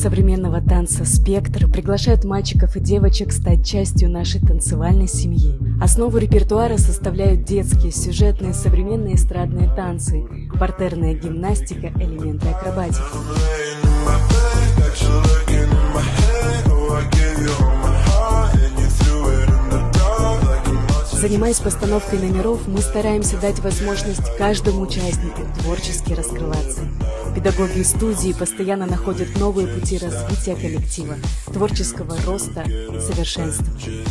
современного танца «Спектр» приглашает мальчиков и девочек стать частью нашей танцевальной семьи. Основу репертуара составляют детские, сюжетные, современные эстрадные танцы, партерная гимнастика, элементы акробатики. Занимаясь постановкой номеров, мы стараемся дать возможность каждому участнику творчески раскрываться. Педагоги студии постоянно находят новые пути развития коллектива, творческого роста и совершенствования.